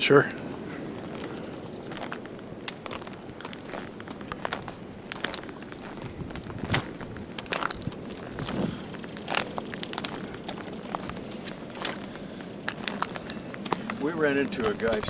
Sure. We ran into a guy,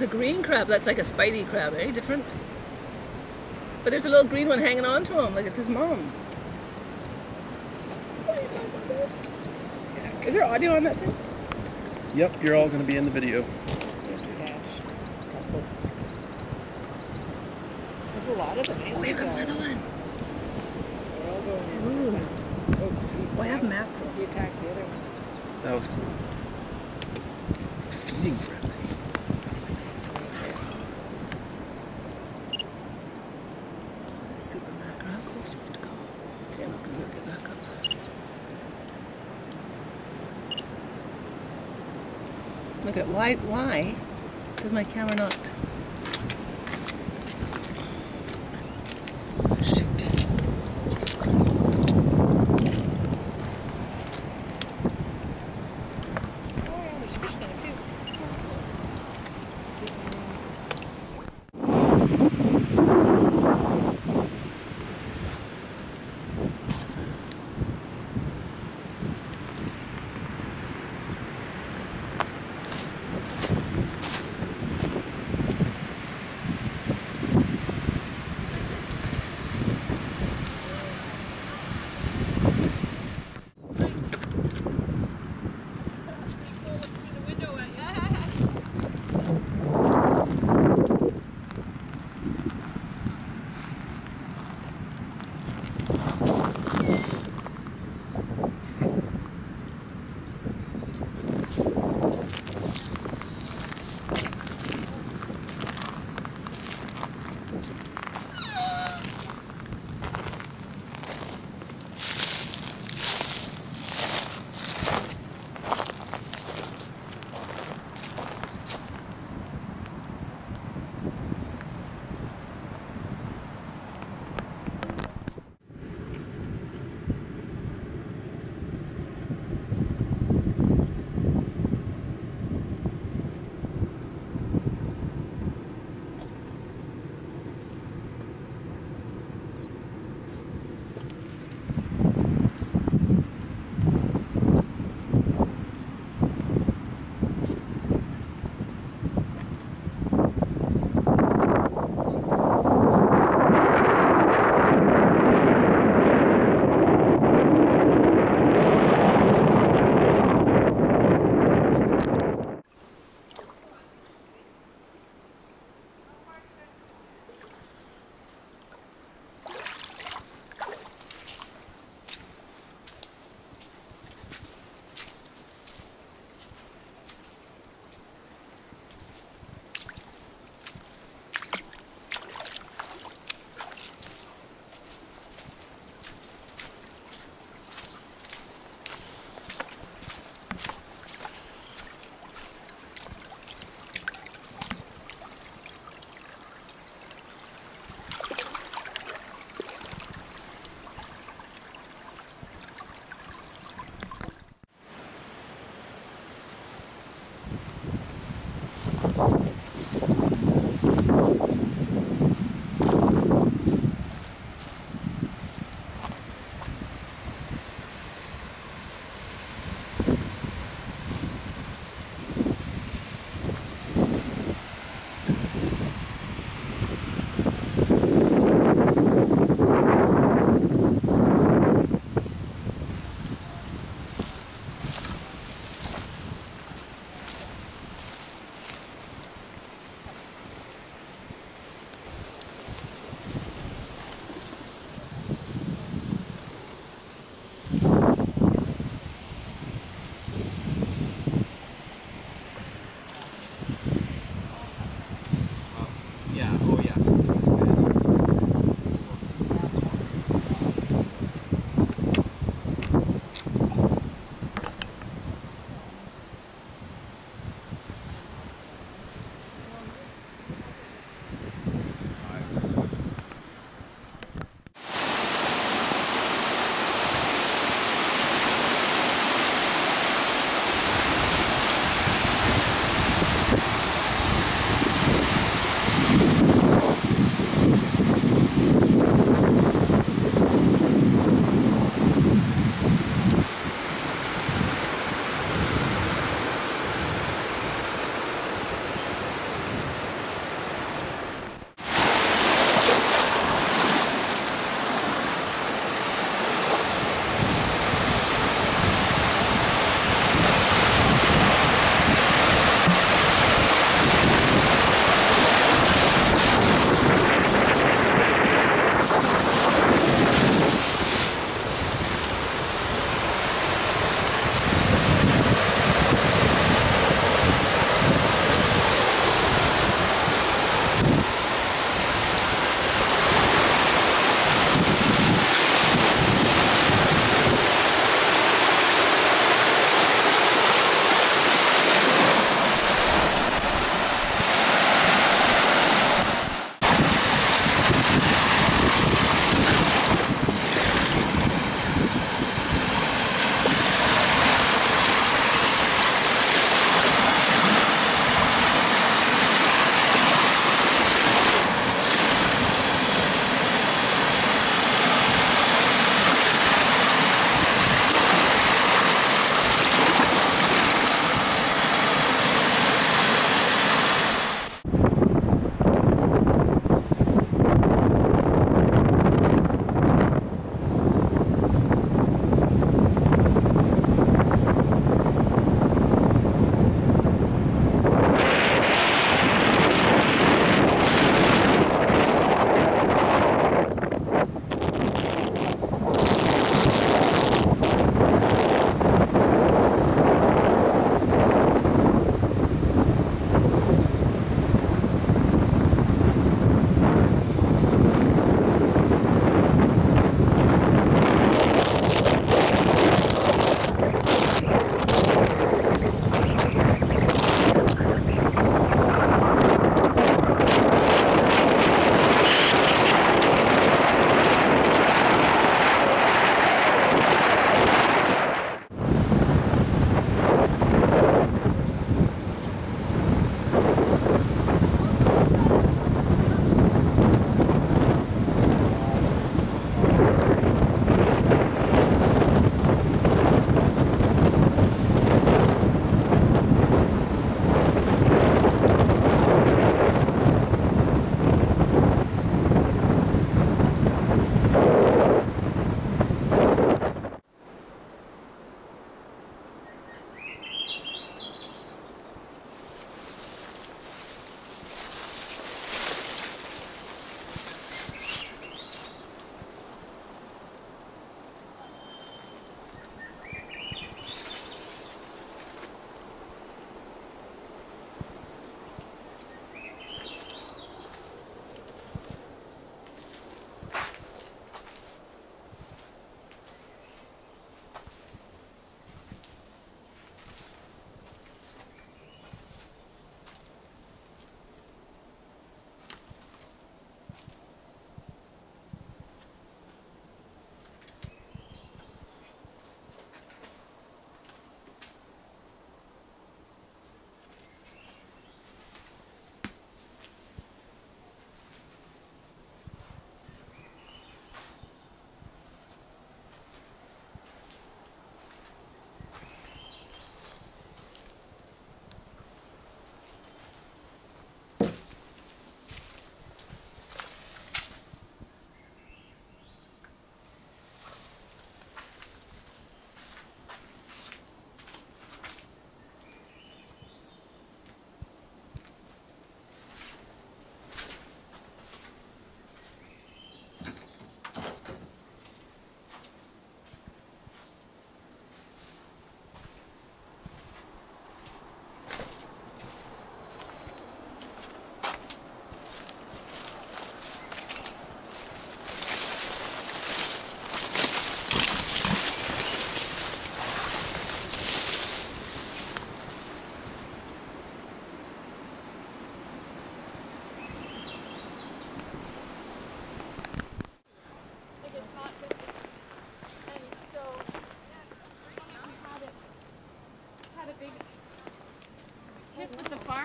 And it's a green crab. That's like a spidey crab, eh? Different. But there's a little green one hanging on to him, like it's his mom. Is there audio on that thing? Yep, you're all going to be in the video. There's a lot of them. Oh, here comes another one. They're all going in. Ooh. Oh, Oh, I have that- mackerel. He attacked the other one. That was cool. It's a feeding frenzy. Super mackerel. How close do you want to go? Okay, I'm not going to get back up. Look at why? Why does my camera not?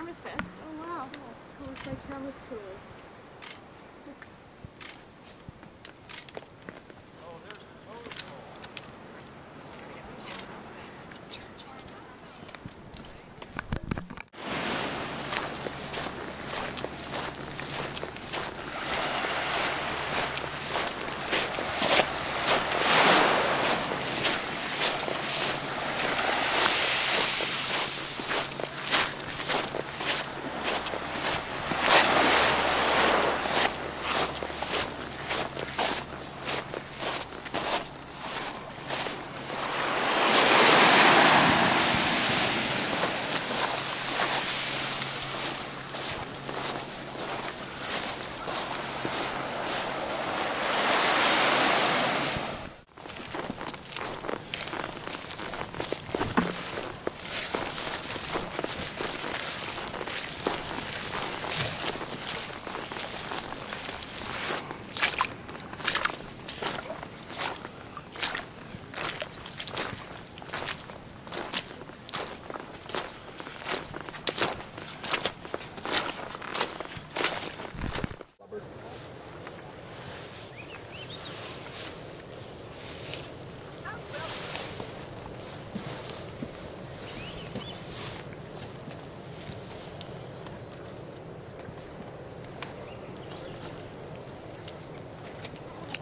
Process. Oh wow. Oh, looks like Thomas Cooler.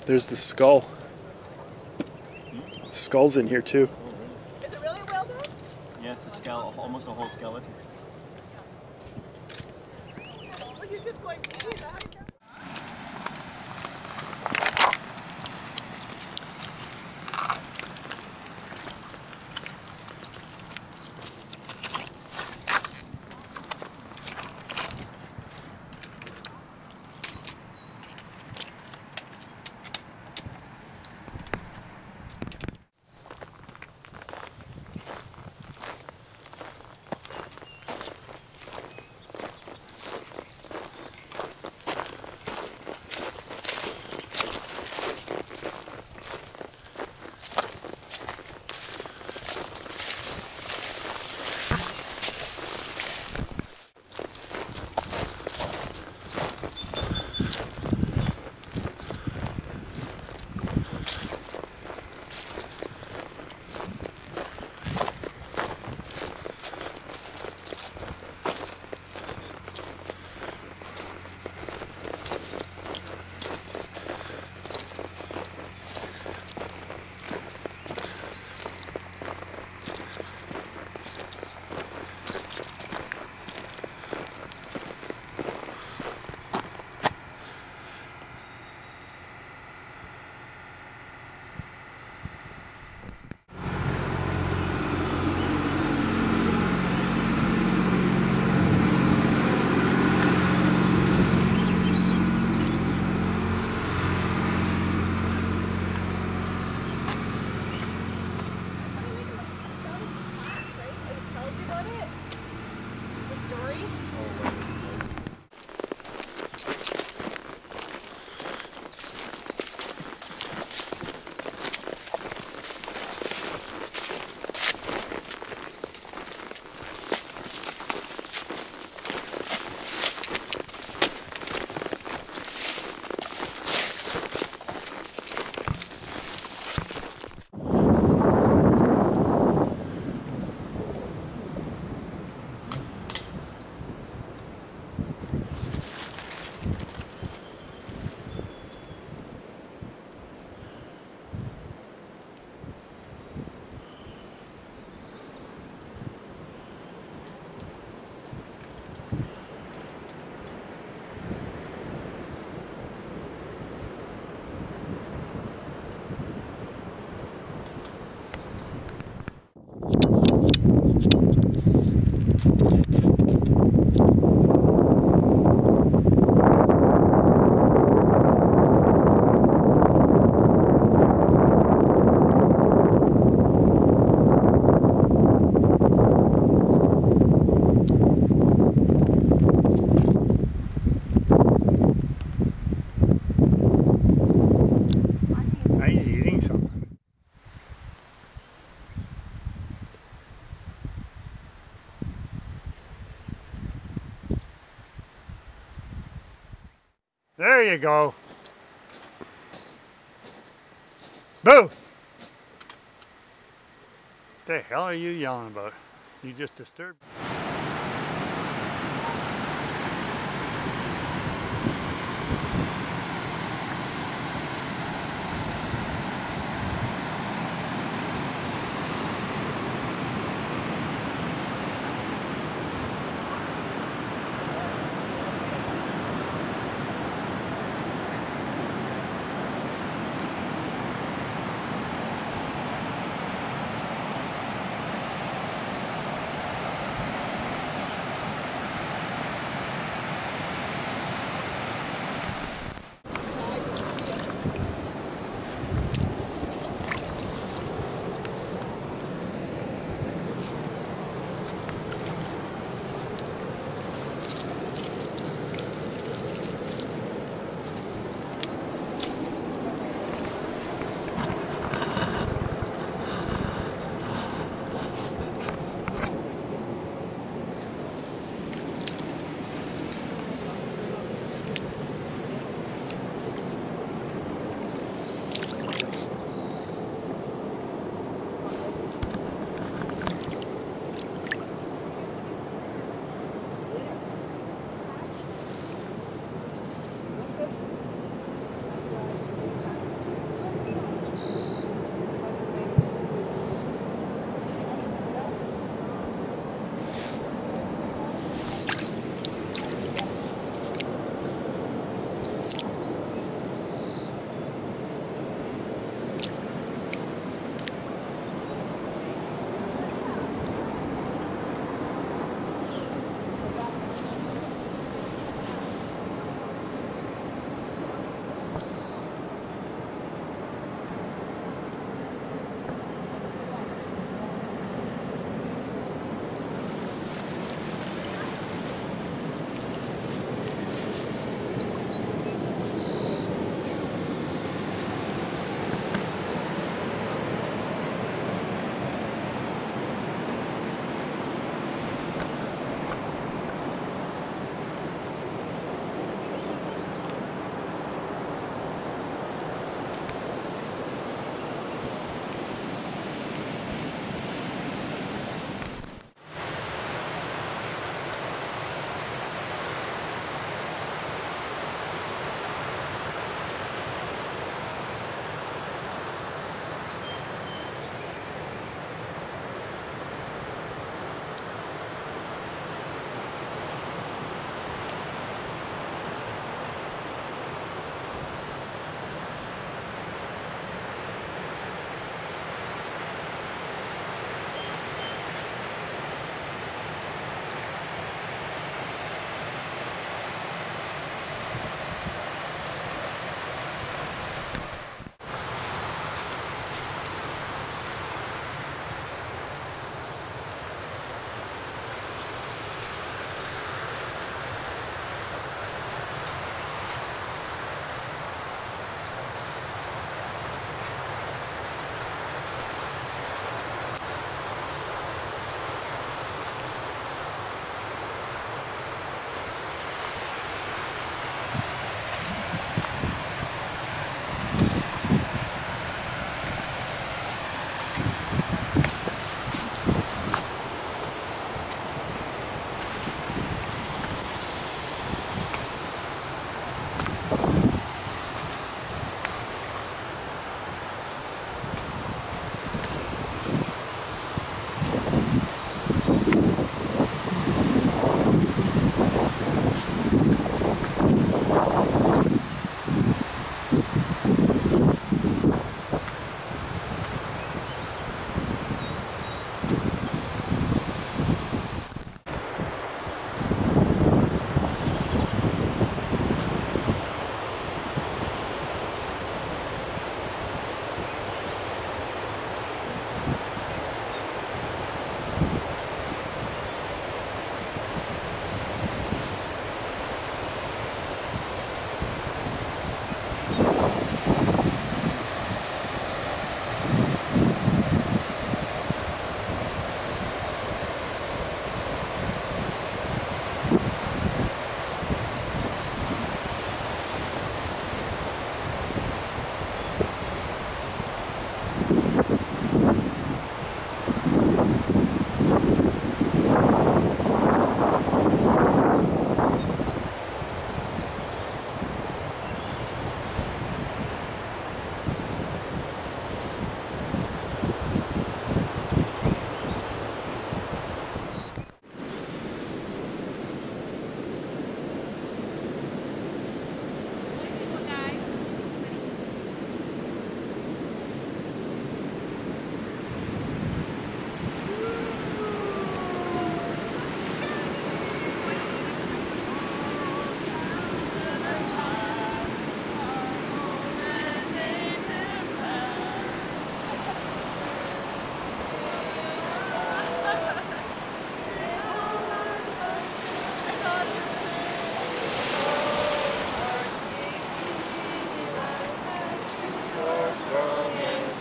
There's the skull. Skull's in here too. You go. Boo! The hell are you yelling about? You just disturbed.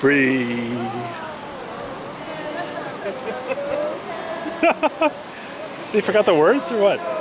Breathe. They forgot the words or what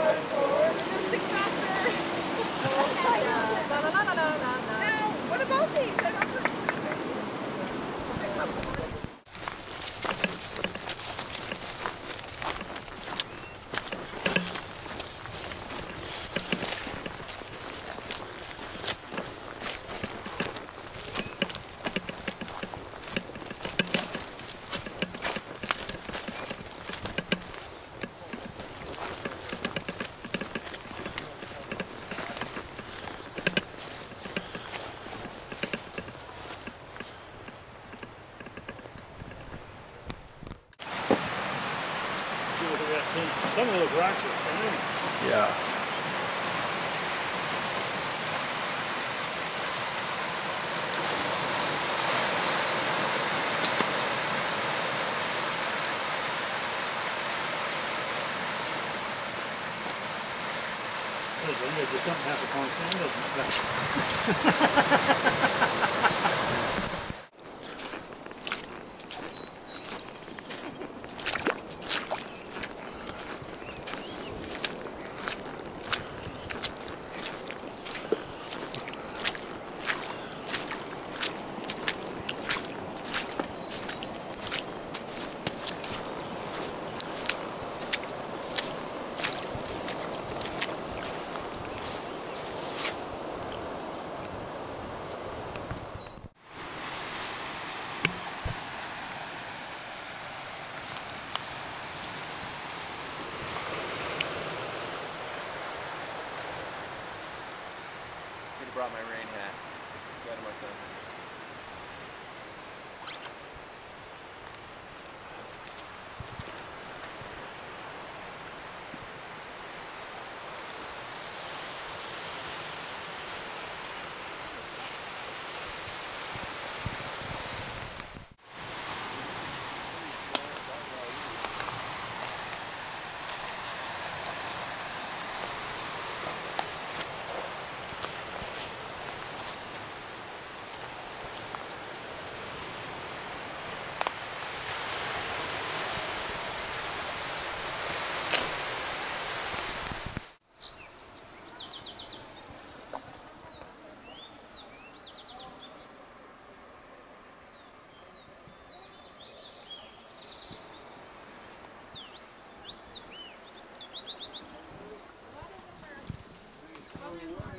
있어요. Hallelujah.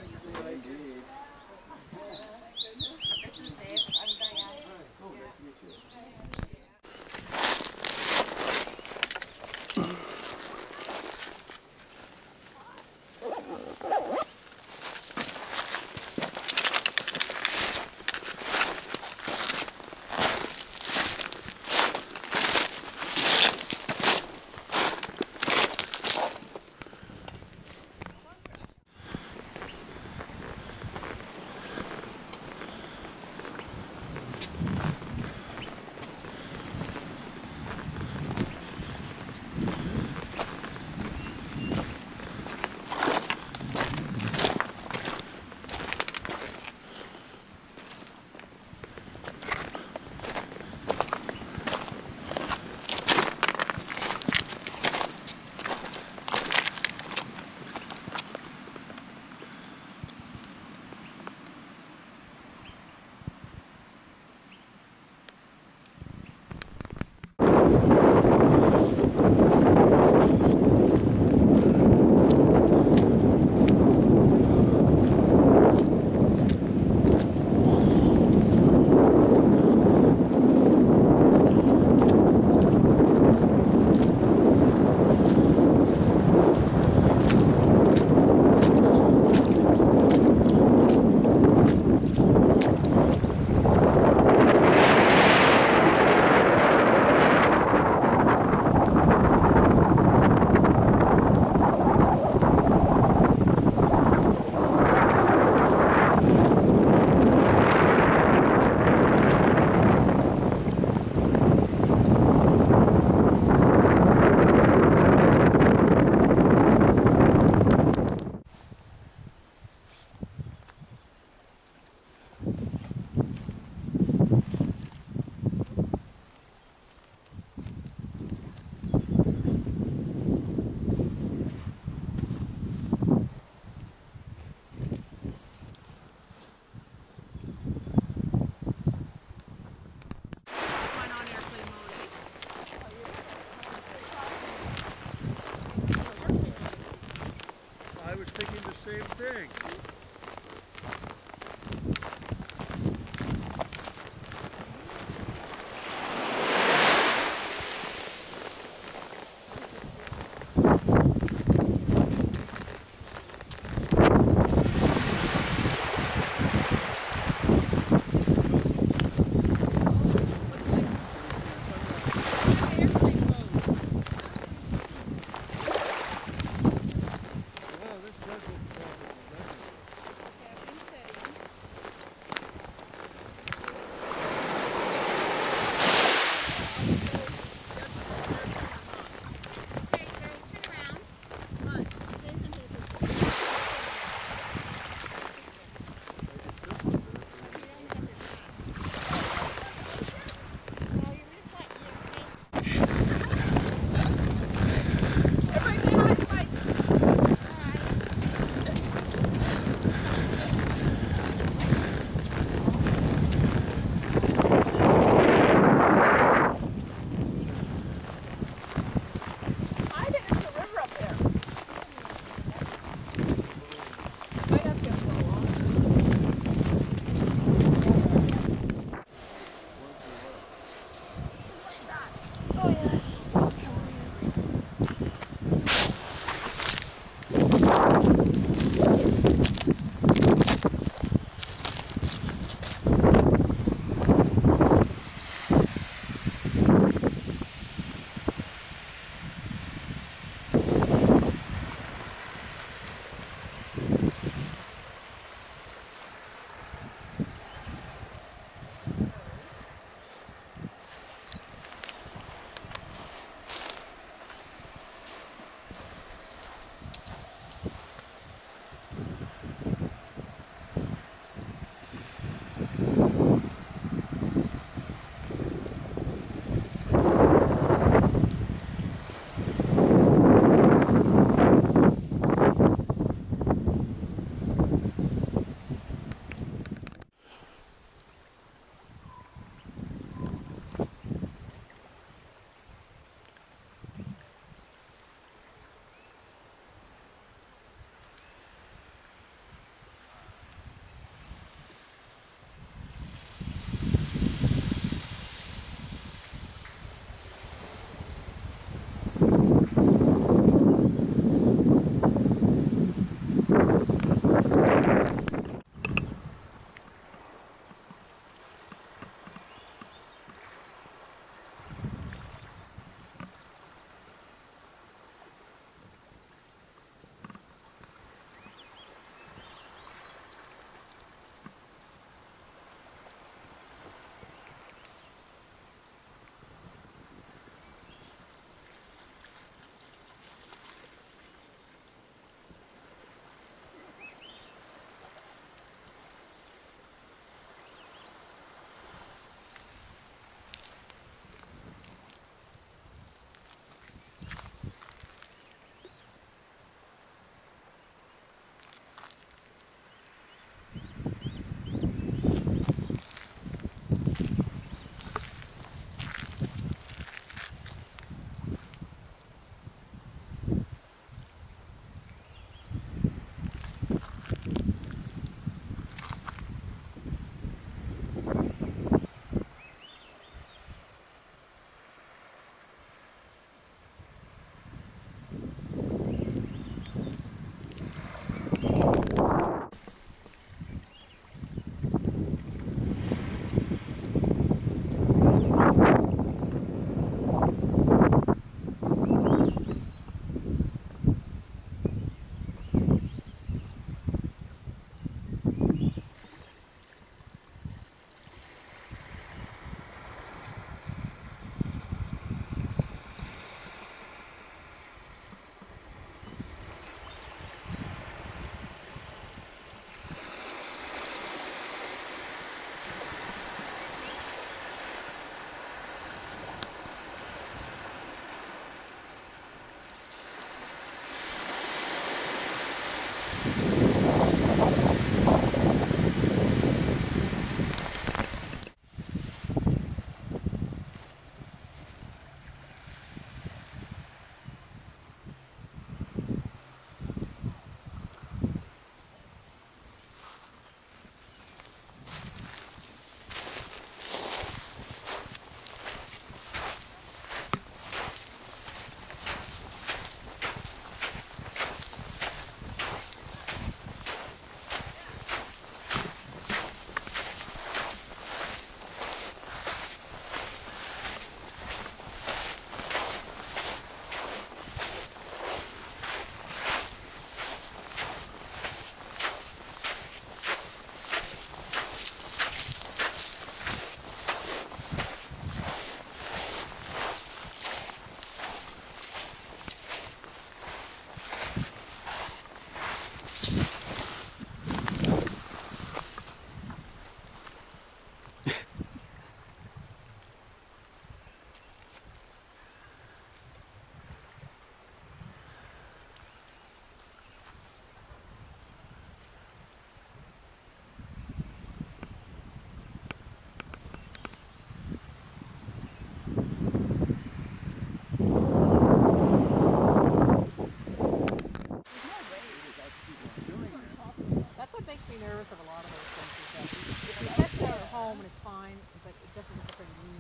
Fine, but it doesn't look like me.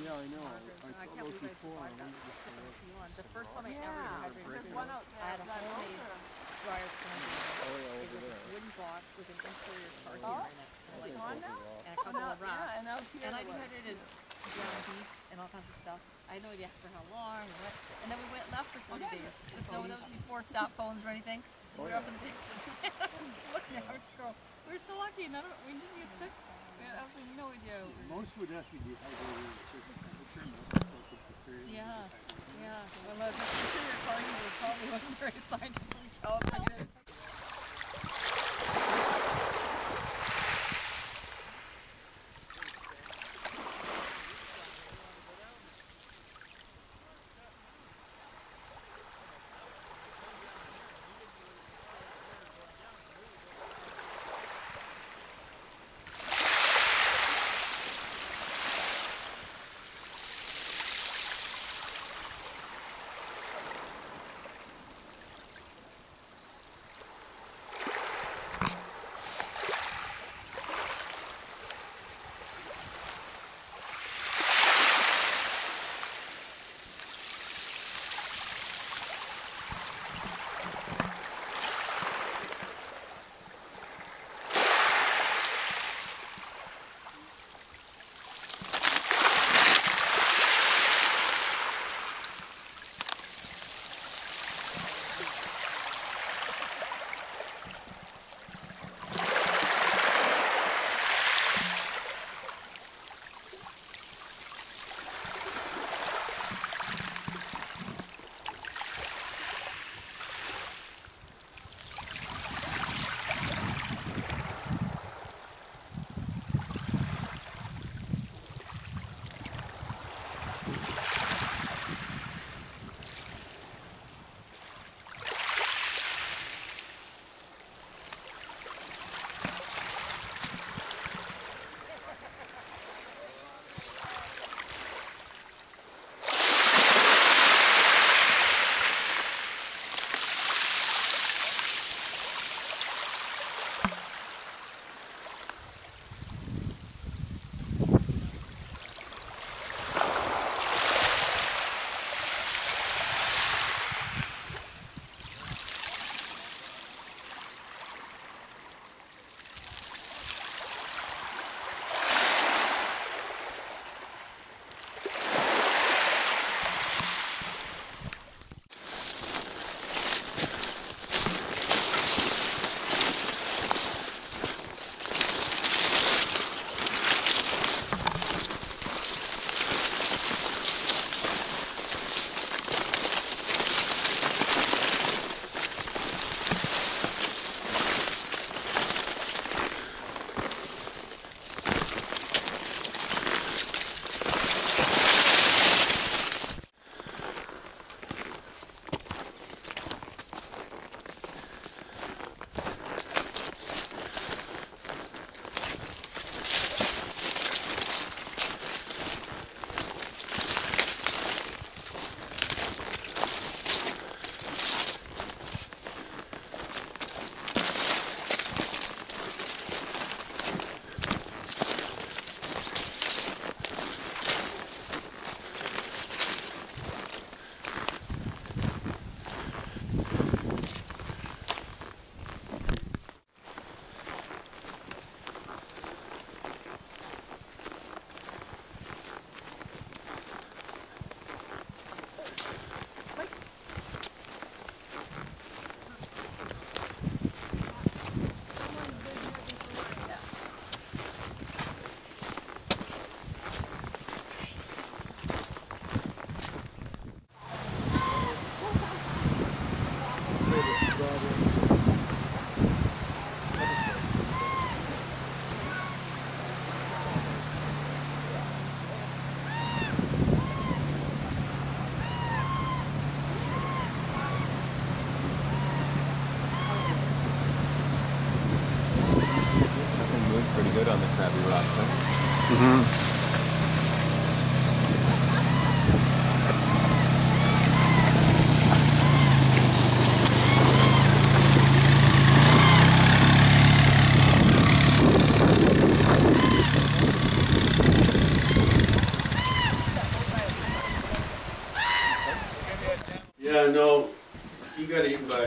Yeah, I know. I I saw can't those believe before. bought and that. we just Put went the few on. The first one I Yeah, ever had, one out I had a homemade dryer cleanser. Oh, yeah, It over was there. wooden box with an interior car Oh, in it. Like, on now? and a couple of rocks. and out here And I it was. decided to ground beef and all kinds of stuff. I had no idea for how long what. And then we went left for 40 days. With no, that before cell phones or anything. Oh, we were up in the looking at our girl. We were so lucky. None of, we didn't get sick. We had absolutely no idea. Most food has to be dehydrated at a certain temperature, most close to the period. Yeah, yeah. Well, uh, the car here probably wasn't very scientifically calibrated.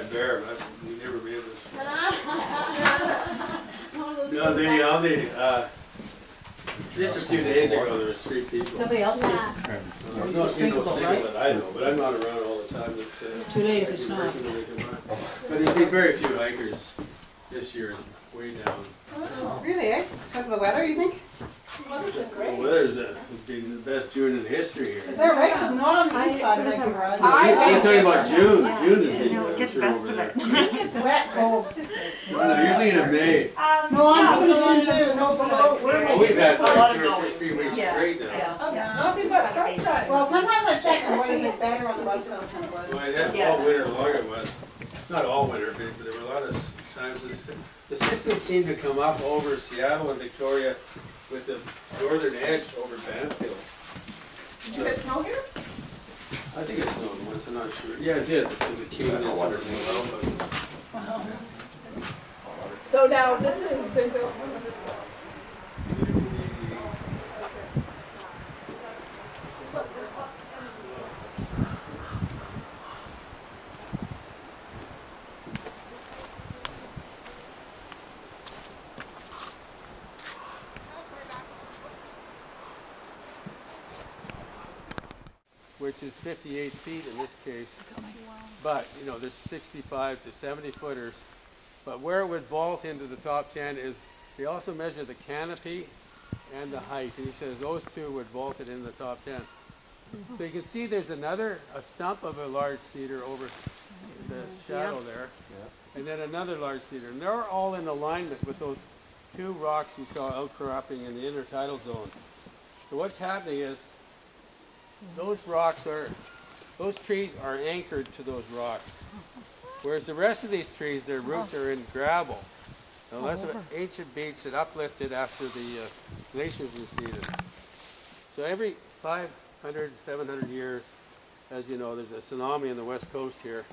Got eaten by a bear, but you never be able to. No, the, only, uh, just a few days ago, there was three people. Somebody else did. No, you know, single that I know, but I'm not around all the time, but, uh. Too late if it's not. work when they come by. But there'd be very few hikers this year, way down. Really, eh? Because of the weather, you think? The weather's, uh, the best June in history here. Is that right? Because not on the east side of Vancouver I'm talking about June, June is the, uh, I'm sure over there. Wet, cold. No, no, you're thinking of May. No, I'm thinking June no below. We're we've had making- like two or three, three weeks straight now. Nothing but sunshine. Well, sometimes I check and weather gets better on the west coast than it was. Well, it had all winter long it was. Not all winter, but but there were a lot of times the system seemed to come up over Seattle and Victoria with the northern edge over Bamfield. Did you get snow here? I think it snowed once, I'm not sure. Yeah, it did, because it came in sort of slow, but. So now, this has been built, when was it built? Which is fifty-eight feet in this case. But, you know, there's sixty-five to seventy footers. But where it would vault into the top ten is, they also measure the canopy and the height, and he says those two would vault it in the top ten. So you can see there's another, a stump of a large cedar over the mm-hmm. shadow there. And then another large cedar, and they're all in alignment with those two rocks you saw outcropping in the intertidal zone. So what's happening is, those rocks are, those trees are anchored to those rocks. Whereas the rest of these trees, their roots are in gravel. Now that's an ancient beach that uplifted after the uh, glaciers receded. So every 500, 700 years, as you know, there's a tsunami on the west coast here.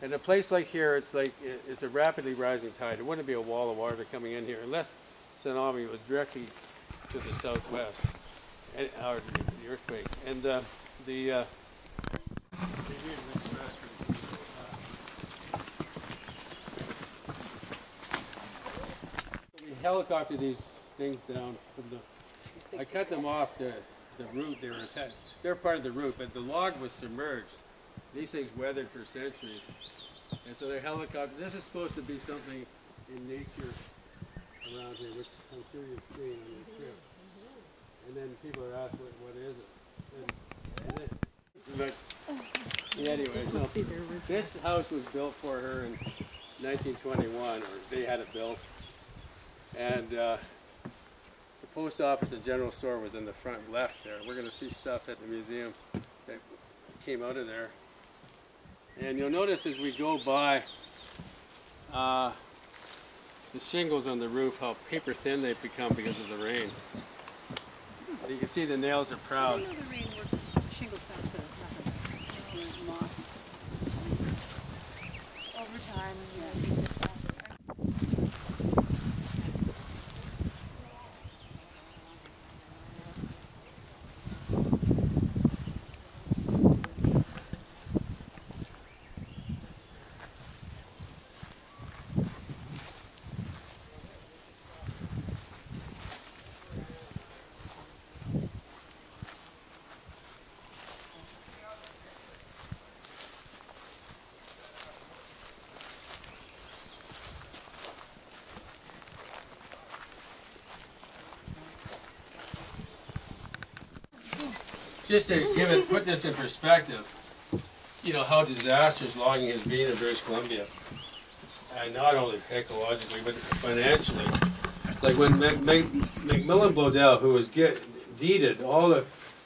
And a place like here, it's like, it's a rapidly rising tide. It wouldn't be a wall of water coming in here unless tsunami was directly to the southwest, and, or the earthquake. And uh, the, uh, we helicopter these things down from the, I cut them off the, the root they were attached. They're part of the root, but the log was submerged. These things weathered for centuries. And so they're helicopter, this is supposed to be something in nature around here, which I'm sure you've seen on your trip. And then people are asked, what, what is it? And, and but, yeah, anyway, this house was built for her in 1921, or they had it built. And uh, the post office and general store was in the front left there. We're going to see stuff at the museum that came out of there. And you'll notice as we go by uh, the shingles on the roof, how paper thin they've become because of the rain. You can see the nails are proud. the rain works, shingles down to nothing. Over time, yeah. Just to give it, put this in perspective, you know, how disastrous logging has been in British Columbia. And not only ecologically, but financially. Like when Mac- Mac- MacMillan Bloedel, who was get, deeded all the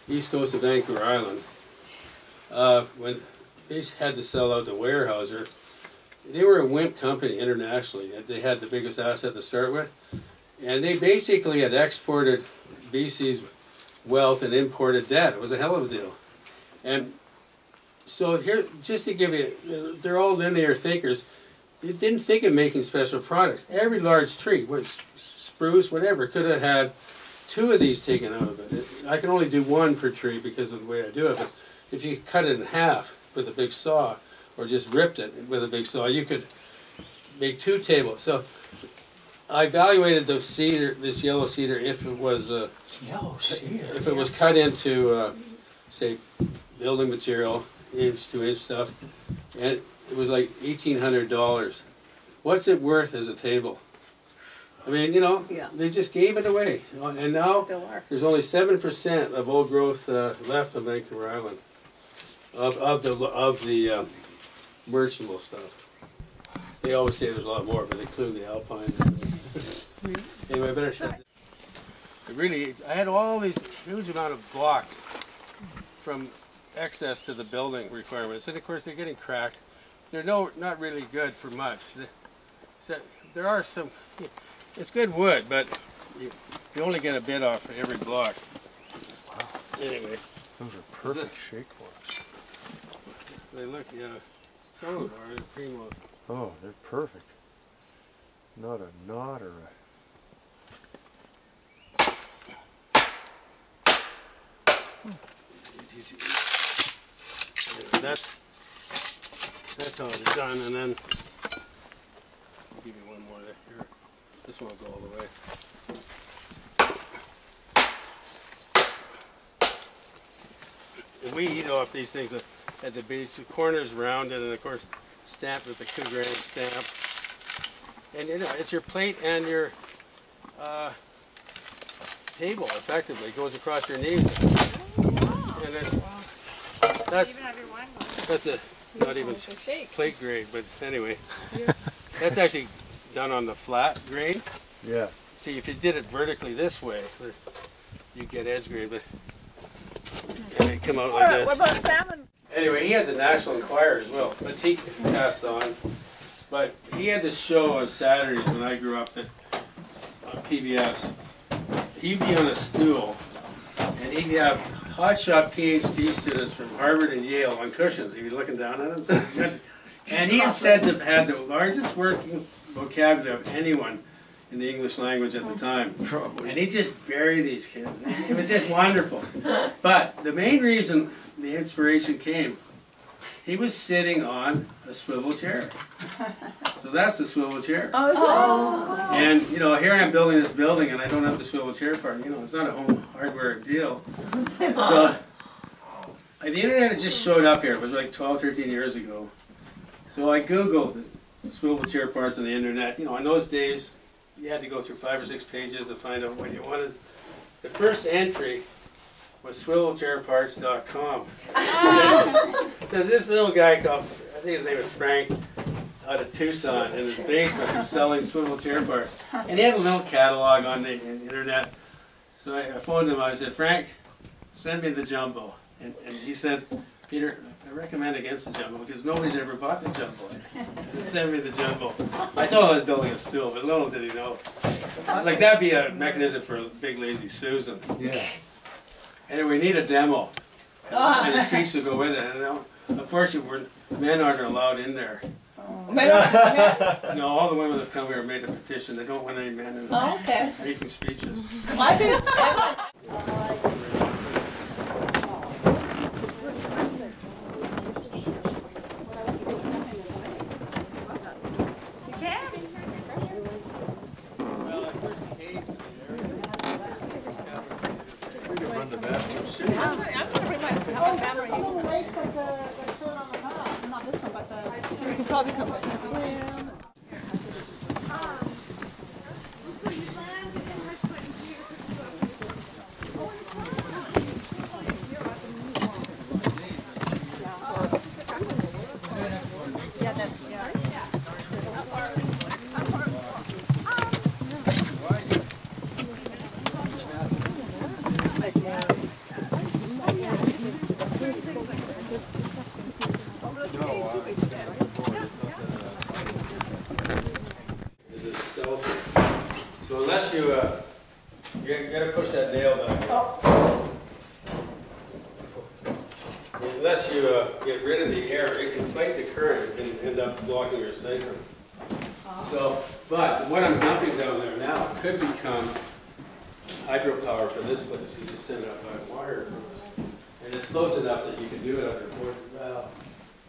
east coast of Vancouver Island, uh, when they had to sell out to Weyerhaeuser, they were a wimp company internationally. They had the biggest asset to start with. And they basically had exported BC's wealth and imported debt. It was a hell of a deal. And so here, just to give you, they're all linear thinkers. They didn't think of making special products. Every large tree, spruce, whatever, could have had two of these taken out of it. It- I can only do one per tree because of the way I do it. But if you cut it in half with a big saw, or just ripped it with a big saw. You could make two tables. So I evaluated the cedar, this yellow cedar, if it was uh, Yellow cedar. if it was cut into, uh, say, building material, inch to inch stuff, and it was like eighteen hundred dollars. What's it worth as a table? I mean, you know, Yeah. they just gave it away, and now there's only seven percent of old growth uh, left on Vancouver Island, of of the of the um, merchantable stuff. They always say there's a lot more, but they include the alpine. anyway, I better shut. It really, I had all these huge amount of blocks from excess to the building requirements, and of course they're getting cracked. They're no, not really good for much. So there are some. It's good wood, but you, you only get a bit off every block. Wow. Anyway, Those are perfect shake forks. they look, yeah. Some of them are they're primos. Oh, they're perfect. Not a knot or a. That's that's it's done, and then I'll give you one more. Here, this one will go all the way. And we eat off these things at, the base. The corners rounded, and of course stamped with the two grain stamp. And you know, it's your plate and your uh, table. Effectively, it goes across your knees. And it's that's that's a not even plate grade, but anyway, that's actually done on the flat grade. Yeah. See, if you did it vertically this way, you get edge grade, but and they come out like this. What about salmon? Anyway, he had the National Enquirer as well, but he passed on. But he had this show on Saturdays when I grew up that on PBS. He'd be on a stool, and he'd have hotshot PhD students from Harvard and Yale on cushions. He'd be looking down at them. And he is said to have had the largest working vocabulary of anyone in the English language at the oh. time. Probably. And he just buried these kids. It was just wonderful. But the main reason the inspiration came, he was sitting on a swivel chair. So that's a swivel chair. Oh, oh. And, you know, here I'm building this building and I don't have the swivel chair part. You know, it's not a home hardware deal. So, the internet had just showed up here. It was like 12, 13 years ago. So I Googled the swivel chair parts on the internet. You know, in those days, you had to go through five or six pages to find out what you wanted. The first entry was swivelchairparts.com. so this little guy called, I think his name was Frank, out of Tucson, in his basement, he was selling swivel chair parts. And he had a little catalog on the internet. So I, I phoned him, I said, Frank, send me the jumbo. And, and he said, Peter, I recommend against the jumbo because nobody's ever bought the jumbo. Send me the jumbo. I told him I was building a stool, but little did he know. Like that'd be a mechanism for Big Lazy Susan. Yeah. And we need a demo. And a, and a speech to go with it. And unfortunately, we're, men aren't allowed in there. No, all the women that have come here made a petition. They don't want any men in there Oh, okay. making speeches. I do. We could run the I'm gonna bring my the, on the not this one, but the. So we can probably come swim. Yeah, that's, yeah. is a seltzer. So unless you, uh, you gotta push that nail back. Unless you, uh, get rid of the air, it can fight the current and end up blocking your sacrum. So, but what I'm dumping down there now could become hydropower for this place. You just send it up by wire. And it's close enough that you can do it under four well,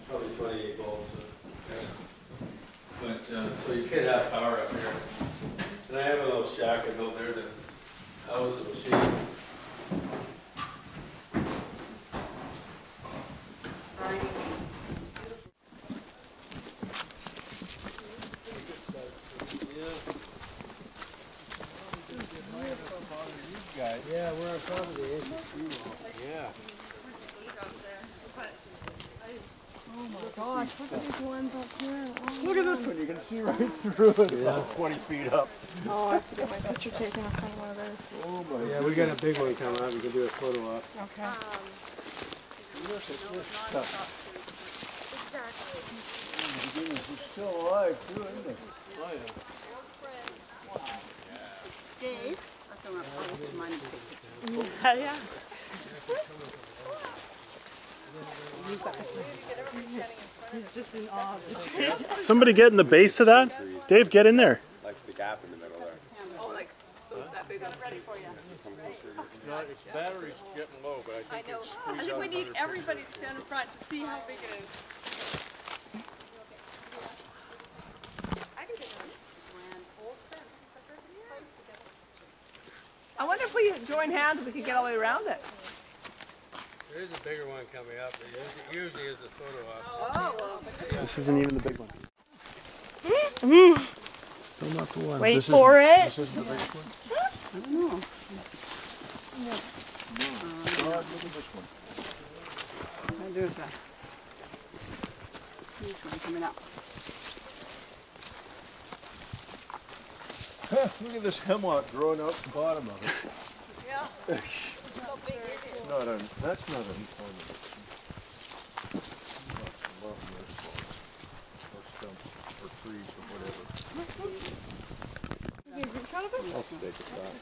probably twenty-eight volts. But, uh, so you can have power up here. And I have a little shack I built there to house the machine. Yeah, we're on top of the Yeah. Gosh, look at these up. Oh, Look at this one, you can see right through it, about twenty feet up. oh, I have to get my picture taken front of one of those. Oh my. Yeah, we got a big one coming up, we can do a photo op. Okay. It's still alive too, isn't it? Oh, yeah. Dave? I'm going to mine and take. Yeah, yeah. He's just in awe. Somebody get in the base of that. Dave, get in there. Like the gap in the middle there. Oh, like that big one. Ready for you. Not, its battery's getting low, but I I know. it's I think we need everybody to stand in front to see how big it is. I wonder if we join hands, we could get all the way around it. There is a bigger one coming up, it usually, usually is the photo op. Oh, well. This isn't even the big one. Still not the one. Wait This is- for it. This is the big one. I don't know. God, look at this one. There's a huge one coming up. Look at this hemlock growing out the bottom of it. Yeah. It's not un, that's not uncommon. Love this one. Or stumps, or trees, or whatever. I'll take it back.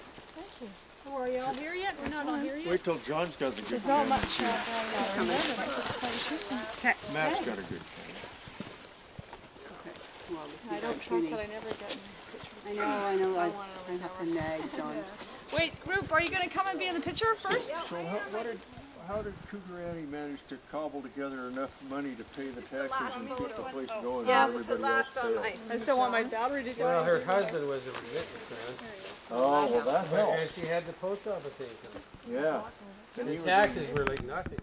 So are y'all here yet? We're not all here yet? Wait till John's got the good There's not camera. much. Uh, Matt's got a good camera. Well, I don't trust that I never get pictures. I know, I know, I, I wanna have to nag John. Wait, group, are you gonna come and be in the picture first? So how, what did, how did Cougar Annie manage to cobble together enough money to pay the taxes and keep the place going Yeah, it was the last on failed? I still want my salary to go. Well, her husband was a remittance man, Oh, well, that but- and she had the post office income. yeah. And And the taxes were like nothing.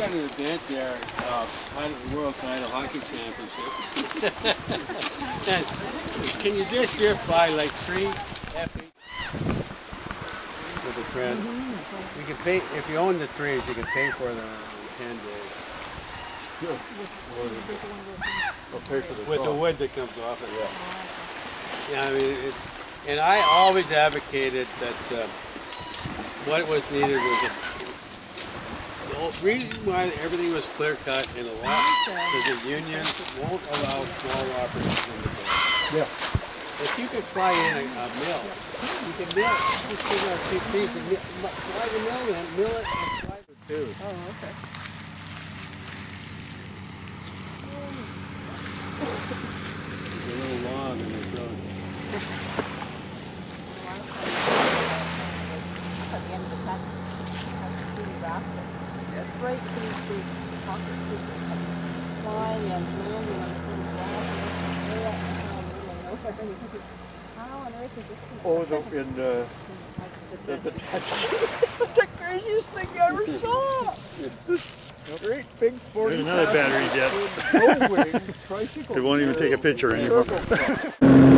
Got an event there, uh, kind of world title hockey championship. and can you just drift by like three effing with a friend? You can pay if you own the trees. You can pay for them in ten days. With the wood that comes off it. Yeah. Yeah, I mean, it, and I always advocated that uh, what was needed was a, the whole reason why everything was clear cut in a lot is the union won't allow small operators in the bay. Yeah. If you could fly in a, a mill, you can mill it. Just figure out two pieces, mill, fly the mill in, mill it, and fly it too. Oh, okay. It's a little long and it's really. Right through the pocket, flying and landing on the How on earth is this? Oh, the, in uh, the, the, the, the craziest thing I ever saw! great big forty. There's another battery jet. No wing tricycle. It won't even take a picture anymore. turboprop.